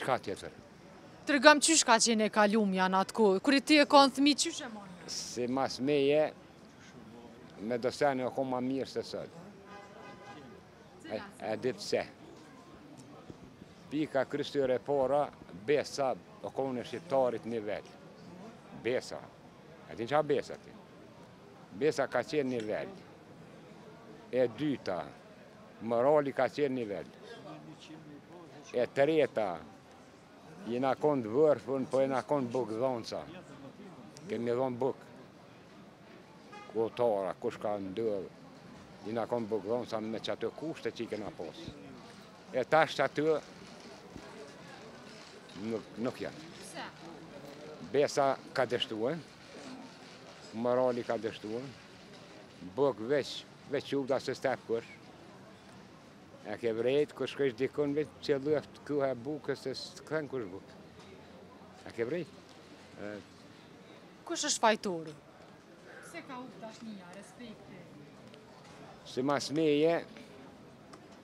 Qka tjetër? Tregom qysh ka qenë e kalumja n'atë kohë, kur ti je konë fmi qysh e mon? Simas meje, me do sene o konë ma mirë se sot. E di pse. Pika kryesore e para, besa o konë e shqiptarit nivel. Besa. E di qa besa ti? Besa ka qenë nivel. E dyta, Morali ka qenë nivel. E treta, jena konë të vorfën, po jena konë bukëdhonsa. Kemi dhonë bukë. Kotara, kush ka ndodhë, jena konë bukëdhonsa me qato kushte që i kena pasë. E tash qato, nuk janë. Besa ka dështue, morali ka dështue, bukë veç Veq u da se s'tep kush. E ke vrejt, kur shkojsh dikun, veq qëlloftë koha e bukës, se s'këthen kush bukë. E ke vrejt. Kush është fajtori? Se ka hup dashnija, respekti? Simas meje,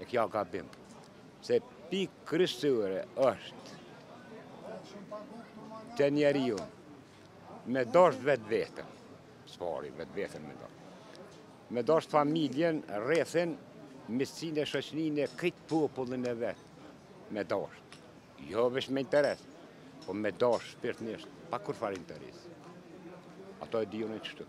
E kjo gabim. Se pikë kryesore është te njeriu me dosht vetveten, s'pari vetveten me dosht, me dosht familjen, rrethin, miqësinë e shoqërinë e krejt popullin e vet, me dosht, jo veq me interes, po me dosht shpirtnisht, pa kurrfarë interesi. Ato e di unë qështu.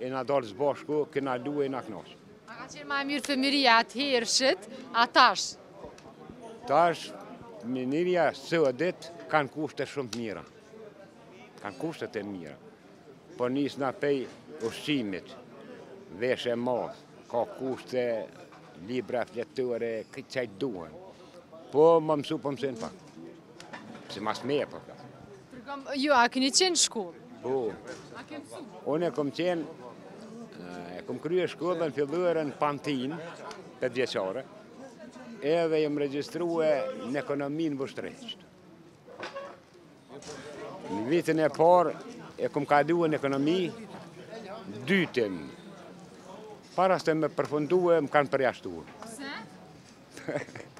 Jena dalë së bashku, kena lu, jena knaqë. A ka qenë ma e mirë fëmiria atëhershit, a tash? Tash, fëmiria sodit, kanë kushte shumë të mira. Kanë kushte të mira. Po nisna pej ushqimit, veshë e mathë, ka kushte, libra fletore, krejt qa t' duhen. Po, me mësu, po mësojnë pak. Simas meje për po ka. Tregom, ju, a keni qenë shkollë? Po. A keni mësu? Unë kom qenë, e kom krye shkollën fillore në Pantinë, tetëvjeçare, edhe jom regjistrue në ekonomi n'Vushtrri. Në vitin e parë, e kom kalu në ekonomi, dytin, para se me përfundue më kanë përjashtu. Pse?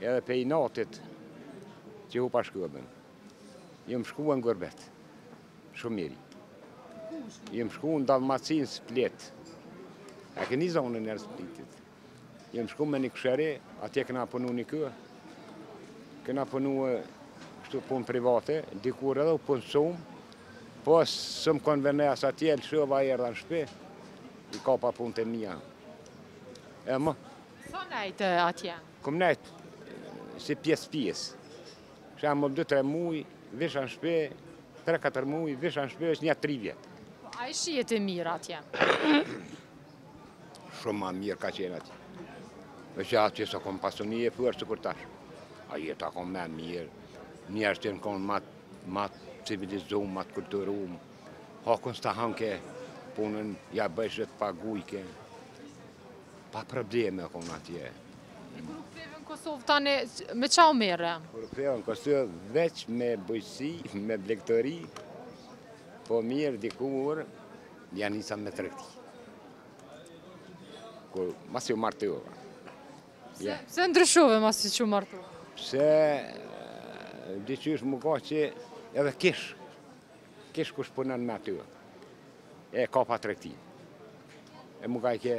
Edhe pej inatit që hupa shkollën. Jom shkue në gurbet. Shumë i ri. Jom shkue në Dalmaci n'Split. A ke një zonë në nërë Splitit. Jom shkue me një kusheri, atje kena punu një kohë. Kena punu e kështu punë private, dikur edhe u punsum. Po s'më konvenoi as atje, lëshova e erdha në shpi. I kapa punët e mija. E më. Sa nejt atje? Kom nejt si pjesë pjesë. Shë më dy tre muj, visha në shpi, tre katër muj, visha në shpi, është një tri vjet. Po, a ish jetë e mirë atje? Shumë ma mirë ka qenë atje. Në që atje s'kom pasë një e fërë sikur tash. A jetë akom me mirë, njerëzit kanë konë ma të, ma të civilizum, ma të kulturum. Hakun s'ta hanke, punën, ja bojshe ta pagujke. Pa probleme konë atje. E kur u ktheve në Kosovë tani, me çka u more? Kur u ktheva në Kosovë, veç me bujqësi, me blegtori, po mirë dikur, ja nisa me tregti. Kur, masi u martu. Ja. S'e ndryshove masi që u martu? Se, diqysh m'u gajke edhe kish. Kish kush punon me aty. E kapa tregti. E m'u gajke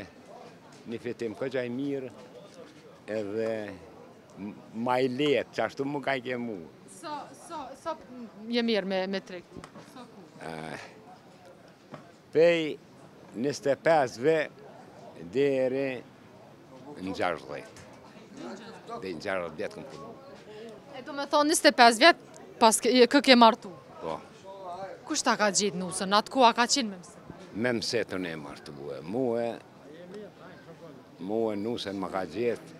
një fitim kogja i mirë edhe ma i letë, qashtu m'u gajke mu. Sa, sa, sa, je marrë me, me tregti? Sa kohë? Prej njëzet e pesëve deri në gjashtëdhjetë. Deri në gjashtëdhjetë kam punuar. E do me thonë njëzet e pesë vjeç paske kenë martu? Po. Kush ta ka gjetë nusen? Në atë kohë a ka qenë me msit? Me msit të ne martu e. Mue, mue nusen ma ka gjetë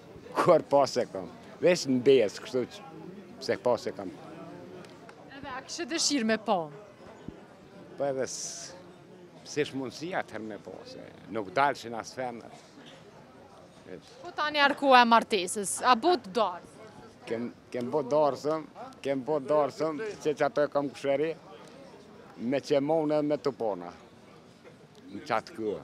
Kurrë pa s'e kam, veç në besë, kështu që as pa s'e kam. Edhe a kishe dëshirë me pa? Po edhe s'ish mundësi atëherë me pa, se nuk dalshin asi femër. Po tani arku e martesës, a bot darsëm? Kem bo darsëm, kem bo darsëm, që që ato e kam kushëri, me qemane me tupana, në qat kohë.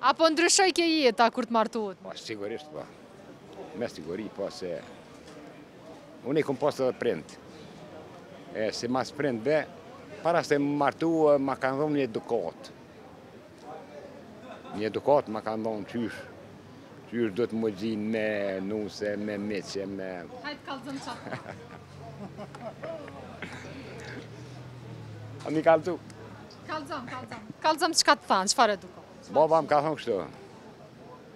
A po ndryshojke jeta kur të martuat? Po, sigurisht po. Me siguri po se... Unë i kom pasë edhe prind. E si mas prindve, para se m'u martu, ma kanë dhonë një edukatë. Një edukatë ma kanë dhonë qysh. Qysh duhet me qenë me nuse, me miq, me... Hajt kallzom qato. A m'i kallzon? Kallzom, kallzom. Kallzom çka të thanë, çfarë edukate? Baba më ka thonë kështu.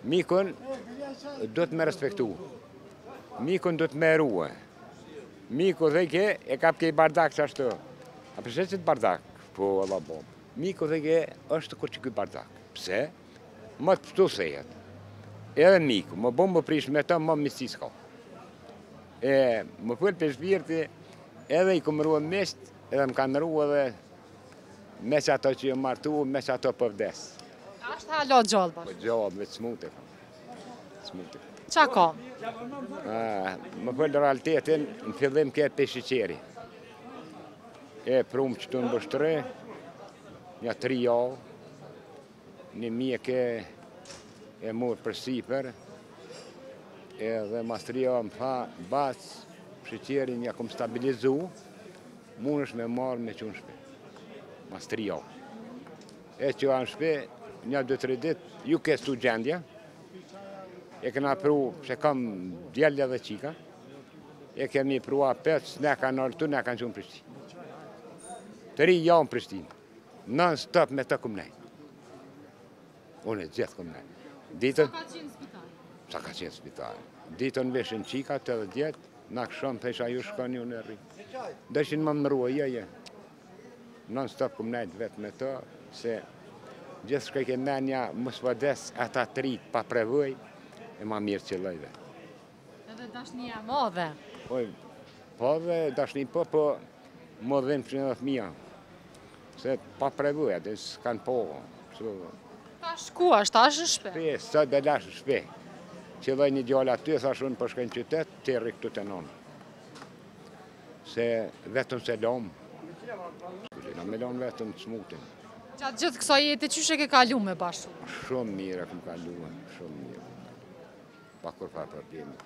Mikun duhet me respektu. Mikun duhet me rujt. Miku thojke e kapke ni bardak qashtu. A po e sheh qet bardak? Po, vallah bom. Miku thojke është sikur qeky bardak. Pse? Me të pshtu thehet. Edhe miku, me bo m'u prish me të, ma miqsi s'ka. E, më përë për shpirti, edhe i kem rujt miqt, edhe më kanë rujt edhe Me qato që je martu, me qato po vdes. A është hala gjallë bashkë? Po, gjallë, po e smutë. Smutë. Qa ka? Me folë realitetin, në fillim ke prej sheqeri. E prumë qëtu në bështëre, nja tri javë, një mjeke e murë përsipër, edhe mas tri jave më tha, bac, sheqerin ja kom stabilizu, Mundesh me marrë me çu në shpi. Mas tri jave. E çova në shpi, nja dhetë dit, ju keqsu gjendja. E kena pru, se kam djal edhe çika. E kemi pru apet, na kanë rëtu, na kanë çu në Prishtinë. Tri javë në Prishtinë. Non stop me to kom nejtë. Unë e gjithë kom nejt. Ditën... Sa ka qenë spital? Sa ka qenë spital? Ditën vishin çikat edhe djetë, në këshon thojsha ju shkoni unë e rri. Dojshin me m'ndrru, jo, jo. Non stop kom nejtë vetë me to, se gjithë shkojke menja, mos vdes, ata t'ri pa përvojë, e ma mirë që lëjve. Edhe dashnia e madhe. Po, po edhe dashni po, po më dhimshin fëmija. Se pa përvojë, edhe s'kanë pa. Tash ku ashtë, ashtë në shpi? Po, sot e lashë në shpi. Qe edhe një djalë aty, thashë unë po shkoj n'qytet, ti rri këtu te nona. Se vetëm s'e lomë. Në me lonë vetëm të smutin. Gjatë gjithë kësaj jete, qysh e ke kalu me bashkë? Shumë mirë, kom kalu, shumë mirë. Pa kurrfarë problemi.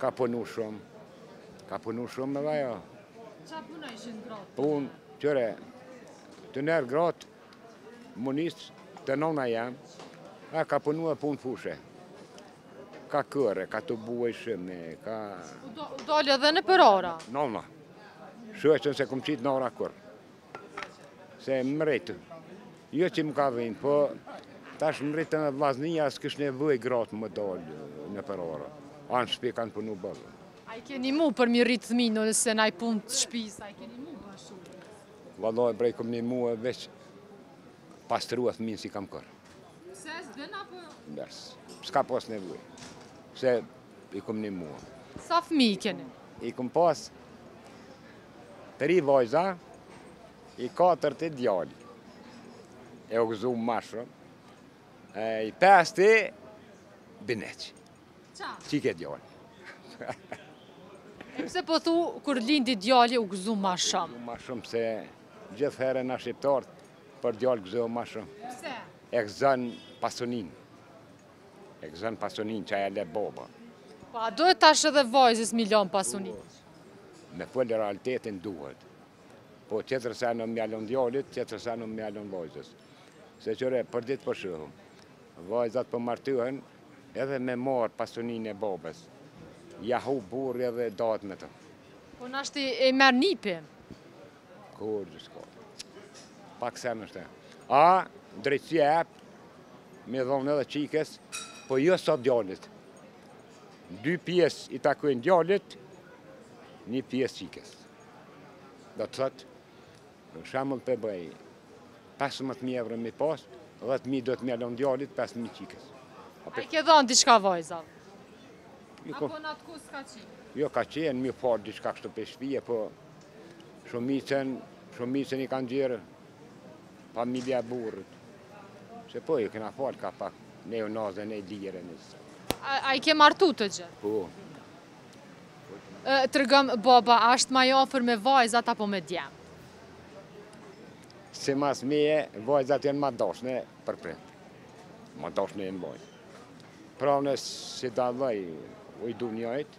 Ka punu shumë. Ka punu shumë edhe ajo. Qa punojshin gratë? Punë tjera, atëherë gratë, munisë, të nona jam, ka punu e punë fushe. Ka korrë, ka të buaj shumë, ka... U dalë edhe nëpër ara? Nona. Shoqen s'e kom qitë n'ara kurrë. Se m'u rritë, jo që më ka dhimtë, po tash m'u rritën vllaznija, s'kish nevojë gratë me dalë nëpër ara. A n'shpi kanë punu boll. A i ke nimu për m'i rritë fminë, nëse naj punë të shpisë, a i ke nimu për shumë? Vallahi bre i kom nimu e veç pastru fminë s'i kam kurrë. Se së dhe na për? Bes, s'ka pas nevojë, se i kom nimu. Sa fëmi i keni? I kom pasë Tri vajza, i katërti djali. E u gëzu ma shumë. E, I pesti, bineq. Qa? Çikë e djalë. e pse po thu, kur lindi djali, u gëzu ma shumë? Ma shumë se gjithherë na shqiptartë, për djalë gëzohna ma shumë. Pse? E gëzon pasuninë. E gëzon pasunin qa ja len baba. Po a duhet tash edhe vajzës me i lon pasuni? Po, me fol realitetin duhet. Po tjetër sen osht m'ja lon djalit, tjetër sen osht m'ja lon vajzës. Se qyre, përditë e ma shumë, vajzat po martuhen edhe me marrë pasunin e babës. Ja hup burri edhe datë me të. Po nashti e merr nipi. Kurgjë s'ka. Pak sen është. A, drejtësia e jep, me dhonë edhe qikës, po jo sa djalit. Dy pjesë i takojnë djalit, një pjesë qikës. Do të thotë, një shembull po bëj, 15.000 euro me pas, 10.000 duhet me ia lon djalit, 5.000 qikës. A i ke dhonë diçka vajzave? Apo n'atë kohë s'ka qenë? Jo, ka qenë, mi falë diçka kështu për shpije, po... Shumicën, shumicën i kanë nxjerrë familja e burrit. Se po i kena falë ka pak, ne u nazë dhe ne i lirë e nisë. A i ke martu të gjithë? Po. Tregom, baba, a është ma i afërt me vajzat apo me djem? Se mas meje, vajzat janë ma t'dashne për prind. Ma t'dashne janë vajzat. Po unë si daj, unë i du njajt,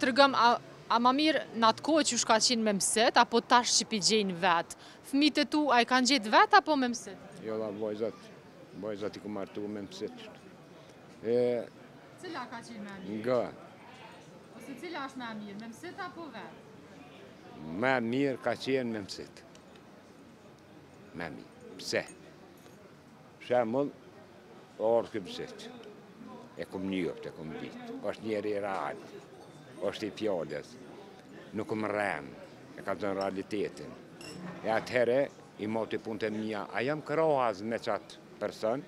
Tregom a ma mirë n'atë kohë qysh ka qenë me msit apo tash që pi gjejnë vet. Fmit e tu a i kan gjet vet apo me msit. Jo valla vajzat vajzat i kom martu me msit. E. Cila ka qenë ma e mirë? Nga. Ose cila është ma e mirë, me msit apo vet? Ma e mirë ka qenë me msit. Ma e mirë. Pse? Shembull, or qiky msit, e kom njoft, e kom dit, është njeri i real, është i fjalës, nuk më rren, e ka thënë realitetin. E atëherë i mati punët e mia, a jam krahas me çat person?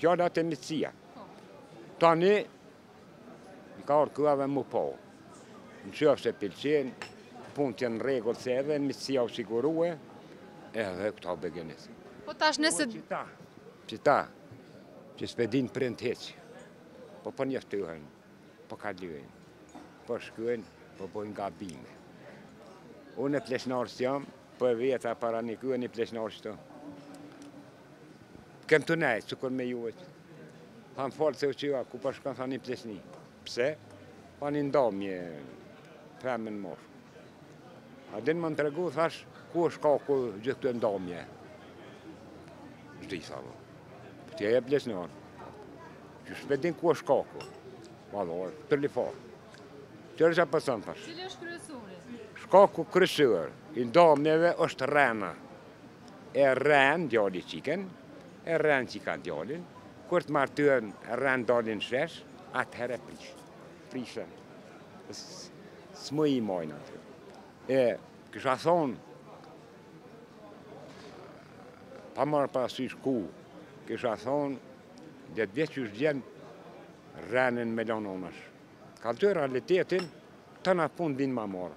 Fjalat e misitisë. Tani Më ka ardhur koha dhe më pa. Në qofë se pëlqen, punët janë n'rregull se edhe misitia u sigurue, e edhe këta u begenisën. Po tash nëse... Qita, qita, që s'pe din prind hiç, po po njoftohen, po kalojn, po shkojn, po bojnë gabime. Unë pleqnar s'jam, po e veta para njëkohe një pleqnar të. Kem të nejt, që kënë me juet. Thanë fol se u çiven, ku pas kanë, thashë një pleqni. Pse? Thanë një ndamje, fëmi në moshë. A din me m'tregu, thash, kush është shkaku i gjithë këtyne ndamjeve. S'di, tha. Po ti je pleqnar, anë. Qysh s'pe din ku është shkaku. Ma dhe, të lifarë. Që është që pësën, thash. Cili është kryesori? Shkaku kryesor i ndamjeve është rrena. E rren djali çiken, e rren çika djalin, kur të martohen e rren dalin në shesh, atëherë prish. Prishën. S'më i mojnë aty. E kisha thonë, pa marë parasysh ku, kisha thonë, dhe dhe që është gjenë, rrenin me lanë onësh. Ka të realiteti, të në fund din ma marë.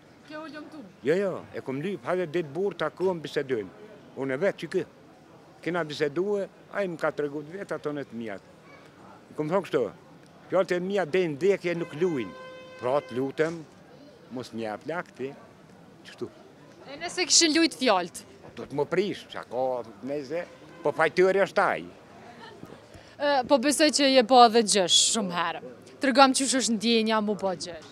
Ke hulumtu? Jo, jo, e kom lyp, hajde dil burrë takohem bisedojmë. Unë vetë që ky. Kena bisedue, ai më ka tregu të veta unë të mijat. I kom thonë kështu, fjalët e mia deri në vdekje nuk luajnë. Pra të lutem, mos më jap lak ti. Kështu. E nëse kishin lujt fjalët? Do t'u m'u prish, çka ka nëse, po fajtori është ai. Po besoj që je pa edhe gjysh shumë herë. Tregom qysh është ndjenja m'u bo gjysh.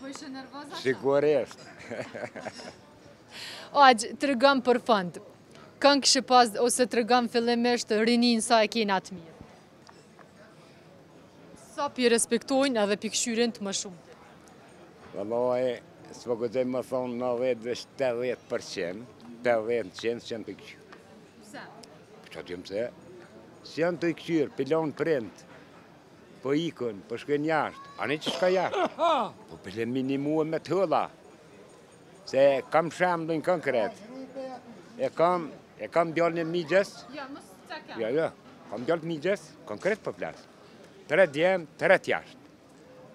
Bojnë nervoz ata? Sigurisht. O, axhë, tregom për fund. Kënë kishe pas, ose tregom fillimisht rinin sa e kena të mirë? Sa po i respektojnë edhe po i këqyrin të moshumit? Vallahi, se për të thonë të drejtën 80 për qind, 80 qind s'janë t'i këqyr. Pse? Për qito se, s'janë t'i këqyr, po i lon prindë. Po ikën, po shkojnë jashtë. Ani që shkon jashtë? Po minimum me thon. Se e kam shembullin konkret. E kam, e kam djalin e mixhës. Ja, mos të të them. Ja, ja, kam djalë të mixhës, konkret po flas. Tre djemë, tre jashtë.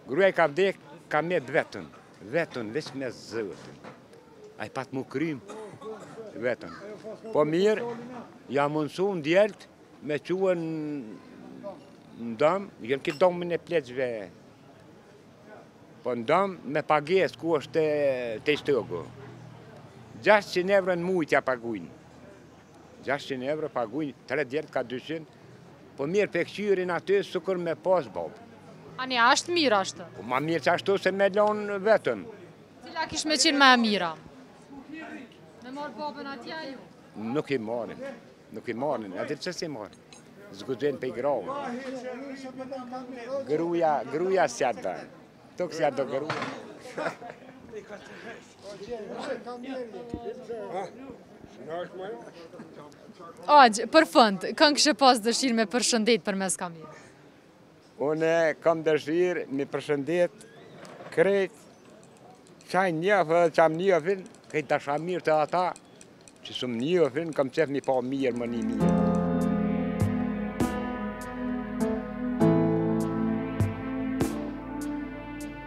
Gruja i ka vdek, ka met vetëm. Vetëm, veç me Zotin. Ai pat m'u krymb. Vetëm. Po mirë, ja mundësun djemtë, Me çue në dom, jo në këtë domin e pleqve, po në dom me pagesë ku është të shtëgu. 600 euro në muj ja pagujnë. 600 euro pagujnë, 3 djemtë ka 200, po mirë po e këqyrin aty, sikur me pas babë. Ani, a është mirë ashtu? Po ma mirë qashtu se me lonë vetëm. Cila kish me qenë ma e mira? Me marrë babën atje ai? Nuk i marrin. Nuk i marrin, e ti pse s'i marrin? S'guxojnë prej grave. Gruja, gruja s'ja do. Tuk s'ja do gruja. Axhë, për fund, kënë kishe pas dëshirë me përshëndet për mes kamerës? Unë kam dëshirë mi përshëndet krejt çka i njof edhe çka më njofin, krejt dashamirët e ata që s'më njofin, kam qejf m'u pa mirë me ni mirë.